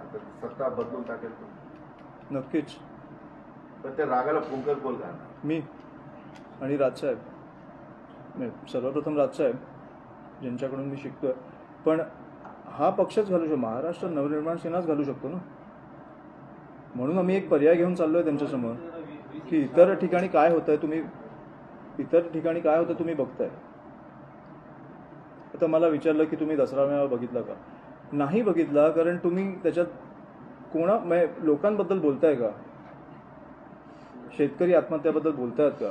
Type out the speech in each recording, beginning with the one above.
सत्ता बदलून टाकेल नक्कीच. पण त्या रागाला फुंकर घालणार मी आणि राजसाहेब. नाही सर्वप्रथम राजसाहेब ज्यांच्याकडून मी शिकतोय. पण हा पक्षच घालू शकतो. महाराष्ट्र नवनिर्माण सेनाच घालू शकतो ना? म्हणून आम्ही एक पर्याय घेऊन चाललोय त्यांच्यासमोर की इतर ठिकाणी काय होतंय तुम्ही इतर ठिकाणी काय होतं तुम्ही बघताय. आता मला विचारलं की तुम्ही दसरा मेळावा बघितला का? नाही बघितला कारण तुम्ही त्याच्यात कोणा लोकांबद्दल बोलताय का? शेतकरी आत्महत्याबद्दल बोलतायत का?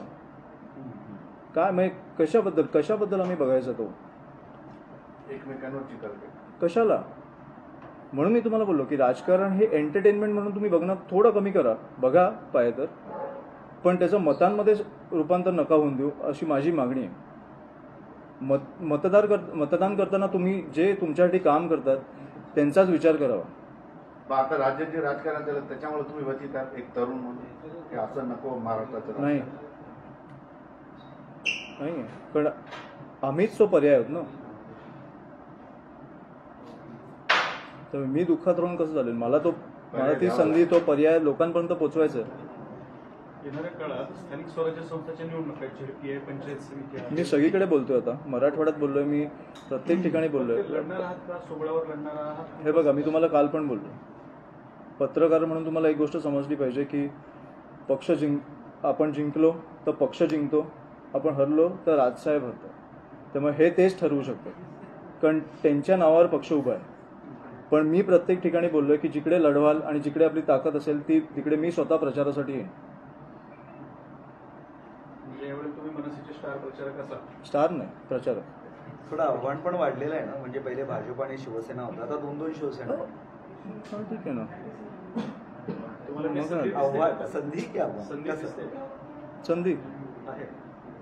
काय म्हणजे कशाबद्दल कशाबद्दल आम्ही बघायचा तो? एकमेकांवर कशाला? म्हणून मी तुम्हाला बोललो की राजकारण हे एंटरटेनमेंट म्हणून तुम्ही बघणं थोडं कमी करा. बघा पाय तर. पण त्याचं मतांमध्ये रूपांतर नका होऊन देऊ अशी माझी मागणी आहे. मत मतदार कर मतदान करताना तुम्ही जे तुमच्यासाठी काम करतात त्यांचाच विचार करावा आता राज्यात जे राजकारण झालं त्याच्यामुळे तुम्ही व्यथित आहात एक तरुण म्हणून की असं नको महाराष्ट्राचं नाही. नाही पण आम्हीच तो पर्याय आहोत ना तर मी दुःखात राहून कसं चालेल मला तो मला ती संधी तो पर्याय लोकांपर्यंत पोचवायचा. येणाऱ्या काळात स्थानिक स्वराज्य संस्थांच्या निवडणुका झेडपी आहे पंचायत समिती आहे. मी सगळीकडे बोलतोय आता. मराठवाड्यात बोललोय मी प्रत्येक ठिकाणी बोललोय. लढणार आहात का? लढणार आहात? हे बघा मी तुम्हाला काल पण बोललो. पत्रकार म्हणून तुम्हाला एक गोष्ट समजली पाहिजे की पक्ष जिंक आपण जिंकलो तर पक्ष जिंकतो. आपण हरलो तर राजसाहेब हरतात. त्यामुळे हे तेच ठरवू शकतात कारण त्यांच्या नावावर पक्ष उभा आहे. पण मी प्रत्येक ठिकाणी बोललोय की जिकडे लढवाल आणि जिकडे आपली ताकद असेल ती तिकडे मी स्वतः प्रचारासाठी येईन. यावेळी तुम्ही मनसेचे स्टार प्रचारक असाल. स्टार नाही प्रचारक. थोडं आव्हान पण वाढलेलं आहे ना म्हणजे पहिले भाजप आणि शिवसेना होता आता दोन दोन शिवसेना. हा, ठीक आहे ना. तुम्हाला काही मग संधी दिसते आव्हान का? संधी की आव्हान संधी कसं? दिसते का? संधी. आहे.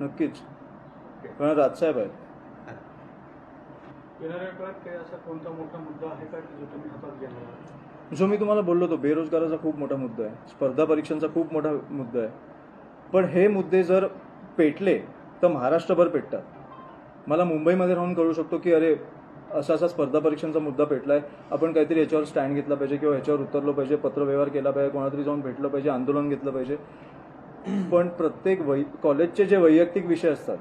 नक्कीच. कारण राजसाहेब आहेत? येणाऱ्या काळात काही असा कोणता मोठा मुद्दा आहे का की जो तुम्ही हातात घेणार आहात? जो मी तुम्हाला बोललो तो बेरोजगाराचा खूप मोठा मुद्दा आहे. स्पर्धा परीक्षांचा खूप मोठा मुद्दा आहे. पण हे मुद्दे जर पेटले तर महाराष्ट्रभर पेटतात. मला मुंबईमध्ये राहून कळू शकतो की अरे असा असा स्पर्धा परीक्षांचा मुद्दा पेटला आहे आपण काहीतरी याच्यावर स्टँड घेतला पाहिजे किंवा याच्यावर उतरलो पाहिजे पत्रव्यवहार केला पाहिजे कोणातरी जाऊन भेटलं पाहिजे आंदोलन घेतलं पाहिजे. पण प्रत्येक वै कॉलेजचे जे वैयक्तिक विषय असतात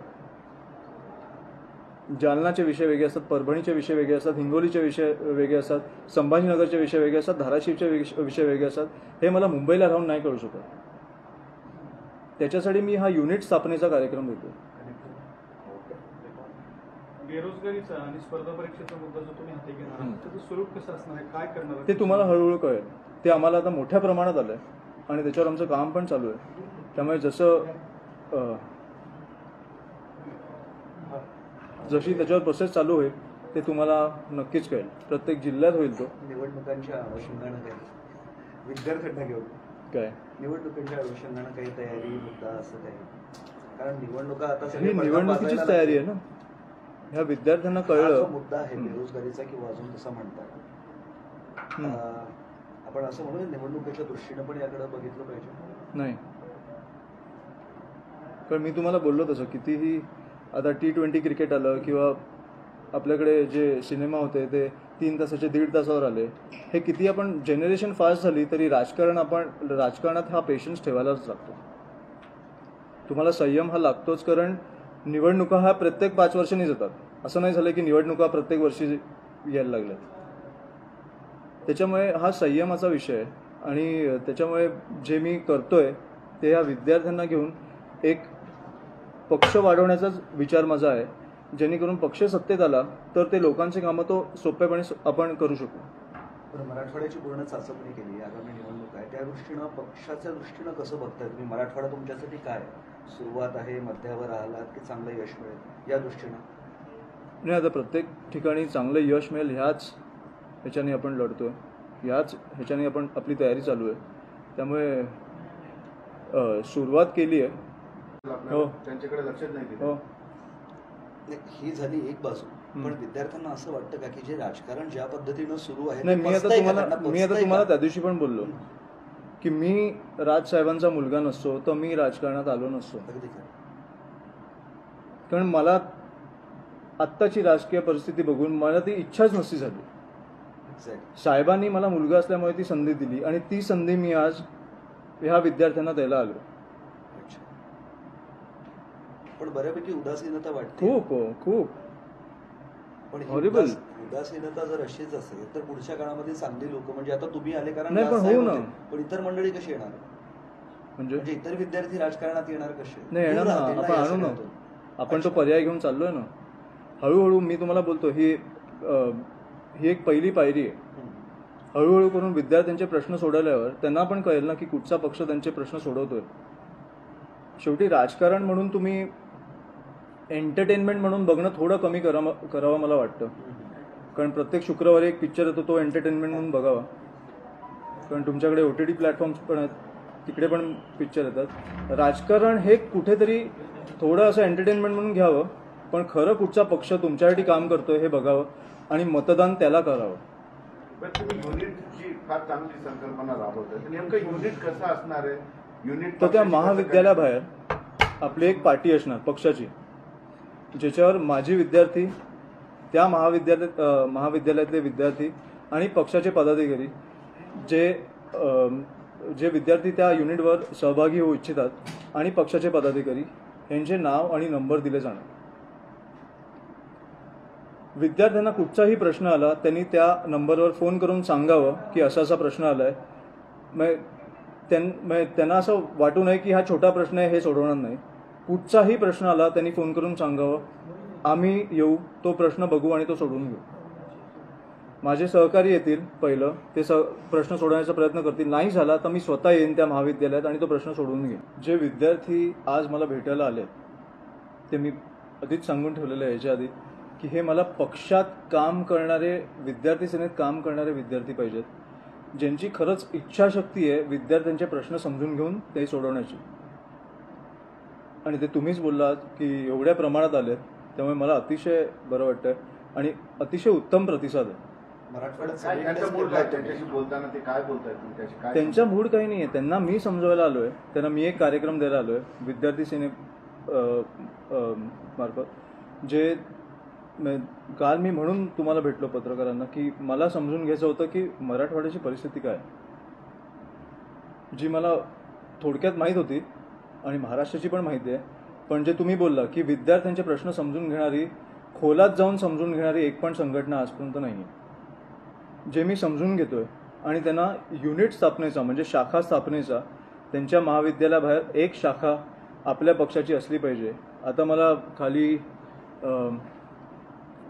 जालनाचे विषय वेगळे असतात परभणीचे विषय वेगळे असतात हिंगोलीचे विषय वेगळे असतात संभाजीनगरचे विषय वेगळे असतात धाराशिवचे विषय वेगळे असतात हे मला मुंबईला राहून नाही कळू शकत. त्याच्यासाठी मी हा युनिट स्थापनेचा कार्यक्रम देतो बेरोजगारीचा आणि स्पर्धा परीक्षेचा मुद्दा जो तुम्ही हाती घेणार आहात त्याचं स्वरूप कसं असणार आहे? काय करणार? ते तुम्हाला हळूहळू कळेल. ते आम्हाला आता मोठ्या प्रमाणात आलं आहे आणि त्याच्यावर आमचं काम पण चालू आहे. त्यामुळे जसं जशी त्याच्यावर प्रोसेस चालू होईल ते तुम्हाला नक्कीच कळेल. प्रत्येक जिल्ह्यात होईल तो. निवडणुकांच्या अनुषंगानं विद्यार्थ्यांना घेऊन. काय? निवडणुकांच्या अनुषंगानं काही तयारी मुद्दा असं काही? कारण निवडणुका आता सगळे निवडणुकीचीच तयारी आहे. ना? ह्या विद्यार्थ्यांना कळलं. मुद्दा आहे बेरोजगारीचा किंवा अजून तसा म्हणतात. आपण असं म्हणू निवडणुकीच्या दृष्टीनं पण याकडे बघितलं पाहिजे. नाही. कारण मी तुम्हाला बोललो तसं कितीही आता टी ट्वेंटी क्रिकेट आलं किंवा आपल्याकडे जे सिनेमा होते ते तीन तासाचे दीड तासावर आले. हे किती आपण जनरेशन फास्ट झाली तरी राजकारण आपण राजकारणात हा पेशन्स ठेवायलाच लागतो. तुम्हाला संयम हा लागतोच कारण निवडणुका हा प्रत्येक पाच वर्षांनी जातात असं नाही झालं की निवडणुका प्रत्येक वर्षी यायला लागल्यात. त्याच्यामुळे हा संयमाचा विषय आहे आणि त्याच्यामुळे जे मी करतोय ते ह्या विद्यार्थ्यांना घेऊन एक पक्ष वाढवण्याचाच विचार माझा आहे. जेणेकरून पक्ष सत्तेत आला तर ते लोकांचे कामं तो सोपेपणे स- आपण करू शकू. पण मराठवाड्याची पूर्ण चाचपणी केली आगामी निवडणूक आहे. त्या दृष्टीनं पक्षाच्या दृष्टीनं कसं बघताय तुम्ही मराठवाडा तुमच्यासाठी काय? आहे? सुरुवात आहे मध्यावर आलात की चांगलं यश मिळेल? या दृष्टीनं. नाही आता प्रत्येक ठिकाणी चांगलं यश मिळेल ह्याच ह्याच्याने आपण लढतोय. ह्याच ह्याच्याने आपण आपली तयारी चालू आहे. त्यामुळे सुरुवात केली आहे. हो. त्यांच्याकडे लक्षच नाही हो. ही झाली एक बाजू. पण विद्यार्थ्यांना असं वाटतं का की जे राजकारण ज्या पद्धतीनं सुरू आहे नाही मी आता? तुम्हाला मी आता तुम्हाला? त्या दिवशी पण बोललो की मी राजसाहेबांचा मुलगा नसतो तर मी राजकारणात आलो नसतो. कारण मला आत्ताची राजकीय परिस्थिती बघून मला ती इच्छाच नसती झाली साहेबांनी मला मुलगा असल्यामुळे ती संधी दिली आणि ती संधी मी आज ह्या विद्यार्थ्यांना द्यायला आलो पण बऱ्यापैकी उदासीनता वाटते खूप हो, खूप पण ही. उदास- उदासीनता जर अशीच असेल तर पुढच्या काळामध्ये चांगली लोक म्हणजे आता तुम्ही आले कारण नाही, पण राज साहेब होऊ ना. होते. पण इतर मंडळी कशी येणार म्हणजे म्हणजे इतर विद्यार्थी राजकारणात येणार कसे नाही येणार दूर ना राहतील आपण या आणू ना सगळ्यातून. आपण तो अच्छा. पर्याय घेऊन चाललोय ना हळूहळू मी तुम्हाला बोलतो ही अं, ही एक पहिली पायरी आहे हम्म. हळूहळू करून विद्यार्थ्यांचे प्रश्न सोडवल्यावर त्यांना पण कळेल ना की कुठचा पक्ष त्यांचे प्रश्न सोडवतोय शेवटी राजकारण म्हणून तुम्ही एंटरटेनमेंट म्हणून बघणं थोडं कमी करा करावं मला वाटतं. कारण प्रत्येक शुक्रवारी एक पिक्चर येतो तो एंटरटेनमेंट म्हणून बघावा. कारण तुमच्याकडे ओ टी टी प्लॅटफॉर्म्स पण आहेत तिकडे पण पिक्चर येतात. राजकारण हे कुठेतरी थोडं असं एंटरटेनमेंट म्हणून घ्यावं पण खरं कुठचा पक्ष तुमच्यासाठी काम करतोय हे बघावं आणि मतदान त्याला करावं. फार चांगली संकल्पना नेमकं युनिट कसं असणार आहे? युनिट तर त्या महाविद्यालयाबाहेर आपली एक पार्टी असणार पक्षाची. ज्याच्यावर माजी विद्यार्थी त्या महाविद्यालय महाविद्यालयातले विद्यार्थी आणि पक्षाचे पदाधिकारी जे जे विद्यार्थी त्या युनिटवर सहभागी होऊ इच्छितात आणि पक्षाचे पदाधिकारी यांचे नाव आणि नंबर दिले जाणार. विद्यार्थ्यांना कुठचाही प्रश्न आला त्यांनी त्या नंबरवर फोन करून सांगावं की असा असा प्रश्न आलाय. मग त्यां मग त्यांना असं वाटू नये की हा छोटा प्रश्न आहे हे सोडवणार नाही. कुठचाही प्रश्न आला त्यांनी फोन करून सांगावं आम्ही येऊ तो प्रश्न बघू आणि तो सोडवून घेऊ. माझे सहकारी येतील पहिलं ते स प्रश्न सोडवण्याचा प्रयत्न करतील. नाही झाला तर मी स्वतः येईन त्या महाविद्यालयात आणि तो प्रश्न सोडवून घेईन. जे विद्यार्थी आज मला भेटायला आले ते मी आधीच सांगून ठेवलेलं आहे याच्या आधी की हे मला पक्षात काम करणारे विद्यार्थी सेनेत काम करणारे विद्यार्थी पाहिजेत ज्यांची खरंच इच्छाशक्ती आहे विद्यार्थ्यांचे प्रश्न समजून घेऊन ते सोडवण्याची. आणि ते तुम्हीच बोललात की एवढ्या प्रमाणात आलेत त्यामुळे मला अतिशय बरं वाटतंय आणि अतिशय उत्तम प्रतिसाद आहे. त्यांचं मूड फिरलात काय तुम्ही. त्यांच्याशी बोलताना ते काय बोलतायत तुमच्याशी? काय त्यांचा मूड काही नाही आहे त्यांना मी समजवायला आलो आहे त्यांना मी एक कार्यक्रम द्यायला आलो आहे विद्यार्थी सेने मार्फत. जे म- काल मी म्हणून तुम्हाला भेटलो पत्रकारांना की मला समजून घ्यायचं होतं की मराठवाड्याची परिस्थिती काय. जी मला थोडक्यात माहीत होती आणि महाराष्ट्राची पण माहिती आहे. पण जे तुम्ही बोलला की विद्यार्थ्यांचे प्रश्न समजून घेणारी खोलात जाऊन समजून घेणारी एक पण संघटना आजपर्यंत नाही आहे जे मी समजून घेतोय आणि त्यांना युनिट स्थापनेचा म्हणजे शाखा स्थापनेचा त्यांच्या महाविद्यालयाबाहेर एक शाखा आपल्या पक्षाची असली पाहिजे. आता मला खाली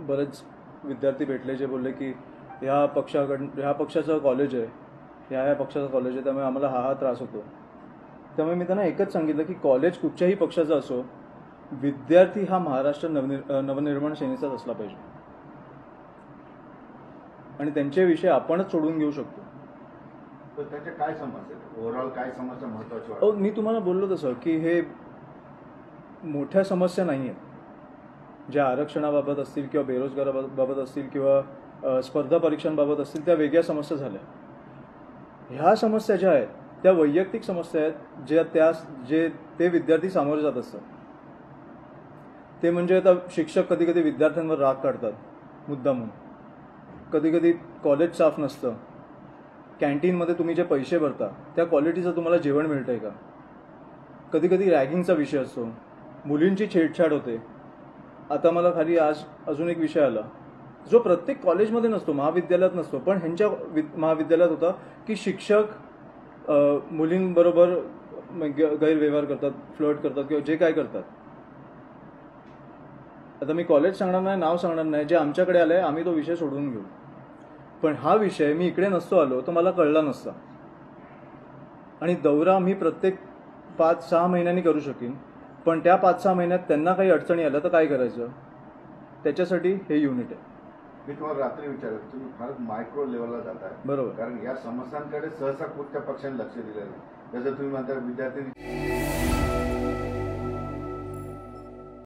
बरेच विद्यार्थी भेटले जे बोलले की ह्या पक्षाकडं ह्या पक्षाचं कॉलेज आहे. ह्या ह्या पक्षाचं कॉलेज आहे त्यामुळे आम्हाला हा हा त्रास होतो. त्यामुळे मी त्यांना एकच सांगितलं की कॉलेज कुठच्याही पक्षाचा असो विद्यार्थी हा महाराष्ट्र नवनिर् नवनिर्माण सेनेचाच असला पाहिजे. आणि त्यांचे विषय आपणच सोडून घेऊ शकतो. तर त्याच्या काय समस्या ओव्हरऑल काय समस्या महत्वाची अहो वाटते? मी तुम्हाला बोललो तसं की हे मोठ्या समस्या नाही आहेत. ज्या आरक्षणाबाबत असतील किंवा बेरोजगाराबाबत असतील किंवा स्पर्धा परीक्षांबाबत असतील त्या वेगळ्या समस्या झाल्या. ह्या समस्या ज्या आहेत त्या वैयक्तिक समस्या आहेत ज्या त्या जे ते विद्यार्थी सामोरे जात असतात. ते म्हणजे आता शिक्षक कधी कधी विद्यार्थ्यांवर राग काढतात मुद्दामून कधी कधी कॉलेज साफ नसतं कॅन्टीनमध्ये तुम्ही जे पैसे भरता त्या क्वालिटीचं तुम्हाला जेवण मिळतंय का? कधी कधी रॅगिंगचा विषय असतो. मुलींची छेडछाड होते. आता मला खाली आज अजून एक विषय आला. जो प्रत्येक कॉलेजमध्ये नसतो महाविद्यालयात नसतो पण ह्यांच्या वि- महाविद्यालयात होता की शिक्षक मुलींबरोबर गैरव्यवहार करतात फ्लर्ट करतात किंवा जे काय करतात. आता मी कॉलेज सांगणार नाही नाव सांगणार नाही जे आमच्याकडे आलं आहे आम्ही तो विषय सोडून घेऊ. पण हा विषय मी इकडे नसतो आलो तर मला कळला नसता. आणि दौरा मी प्रत्येक पाच सहा महिन्यांनी करू शकेन पण त्या पाच सहा महिन्यात त्यांना काही अडचणी आल्या तर काय करायचं? त्याच्यासाठी हे युनिट आहे. मी तुम्हाला रात्री विचारलं तुम्ही फार मायक्रो लेवलला जाताय बरोबर. कारण या समस्यांकडे सहसा कुठच्या पक्षाने लक्ष दिलं नाही जसं तुम्ही म्हणता विद्यार्थी